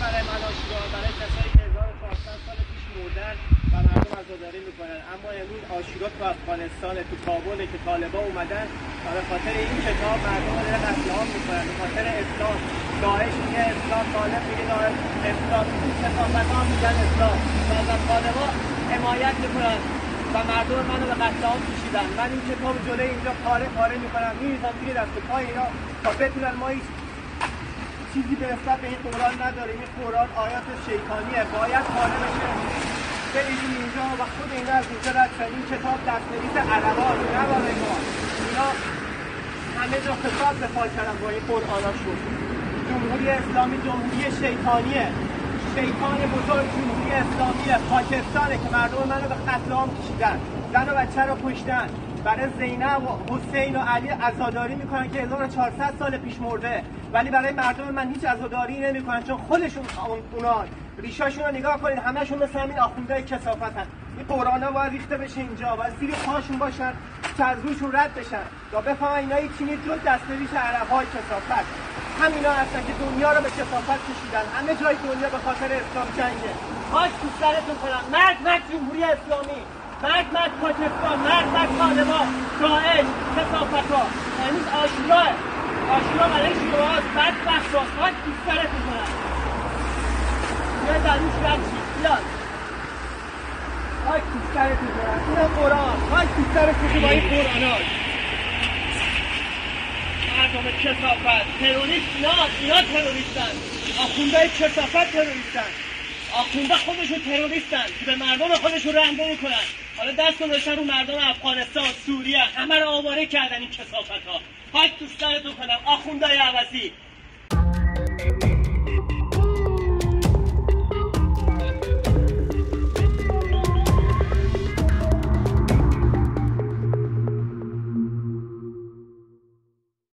برای مناشی برای کسایی که 1400 سال پیش مردن و اما امروز آشورا تو افغانستان تو کابل که طالبا اومدن و به خاطر این کتاب مردم رو قتل عام می‌کنن. به خاطر اسلام. داعش میگه اسلام طالب میگه داعش اسلام. کتابت ها میگن اسلام. و از طالبا حمایت می‌کنن و مردم منو به قتل عام کشیدن. من این کتاب جلوی اینجا پاره پاره می‌کنم. میریزم توی دست پای اینا تا بتونن ما هیچ چیزی به نسبت به این قرآن نداریم. این قرآن آیات شیطانیه. باید پاره بشه بریزیم اینجا و خود اینا از اینجا رد این کتاب دستنویس عربان نه ما اینا همه جا خطاب به کردن با این قرآناشون جمهوری اسلامی جمهوری شیطانیه. شیطان بزرگ جمهوری اسلامی پاکستانه که مردم منو به قتل عام کشیدن. زن و بچه رو کشتن. برای زینب و حسین و علی عزاداری می‌کنن که 1400 سال پیش مرده. ولی برای مردم من هیچ عزاداری نمی‌کنن چون خودشون اونا ریشاشون رو نگاه کنید همشون مثل همین آخونده کسافت هست این قرآن ها باید ریخته بشه اینجا و زیر پاشون باشن که از روشون رد بشن. یا بفهمن اینا هیچی نیست جز ریش عرب های کسافت همینا هستن که دنیا رو به کسافت کشیدن. همه جای دنیا به خاطر اسلام جنگه. خاک تو سرتون کنم مرگ مرگ جمهوری اسلامی. مرگ مرگ پاکستان مرگ مرگ طالبان داعش کسافت ها امروز آشوراه آشورا برای شماست بعد بخش خاک تو سرتون کنم روش شید بیاد خاک تو می‌کنن اینم قرآن خاک تو سرت با این قرآن ها مردم کسافت تروریست اینا اینا تروریستن آخونده کسافت تروریستن آخونده خودشون تروریستن که به مردم خودشون رنده می‌کنن حالا دست گذاشتن رو مردم افغانستان سوریه همه رو آواره کردن این کسافت ها خاک تو سرتون کنم آخونده عوضی.